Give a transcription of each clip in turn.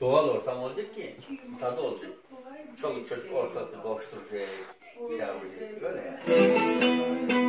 Doğal ortam olacak ki tadı olacak. Çoluk çocuk ortalıkta koşturacak. Şey yapacak. Böyle yani.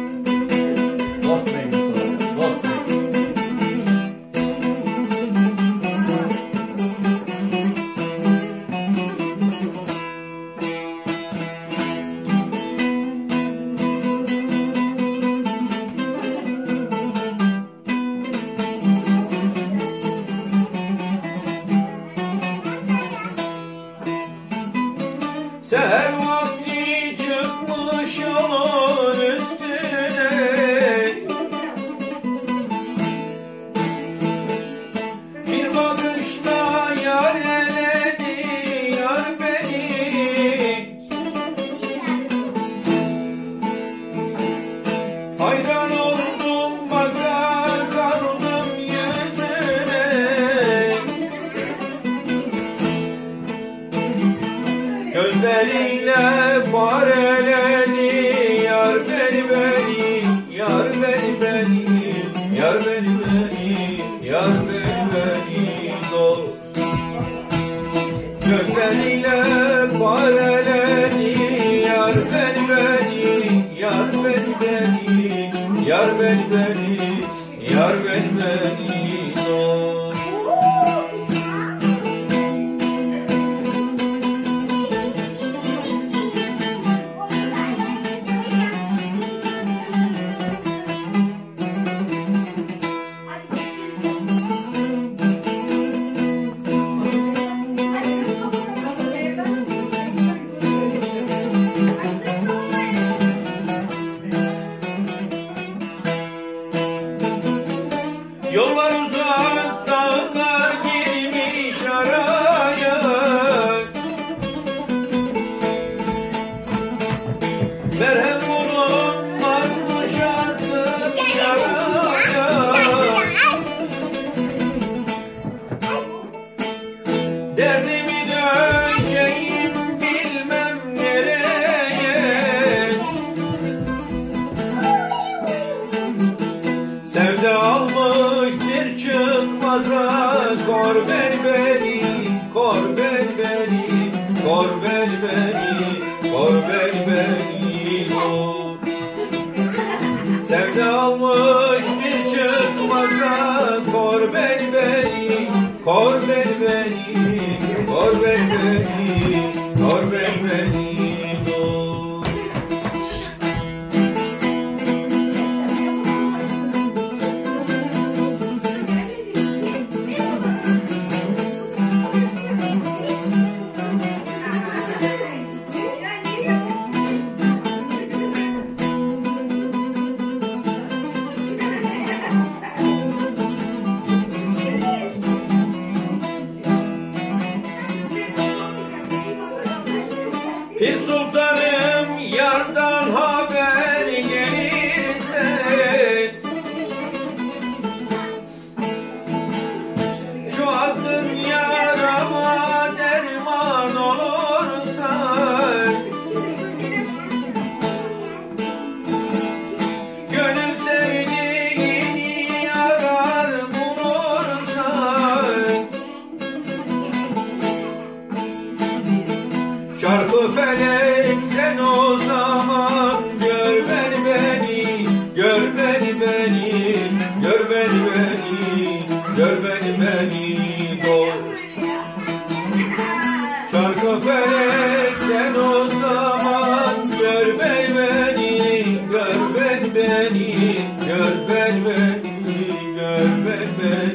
Hayran oldum bakar kaldım yüzüne Gözleriyle fareledi yar beni beni yar beni beni yar beni beni Yollar uzak, dağlar girmiş araya. Merhem kor beni beni Kor beni beni, kor beni beni kor. Sevde almış bir çıkmaza Kor beni beni, kor beni resultado. Felek sen o zaman. Gör beni beni, gör beni beni. Gör beni beni, gör beni beni. Dost Çarpı felek sen o zaman. Gör beni beni, gör beni beni. Gör beni beni, gör beni beni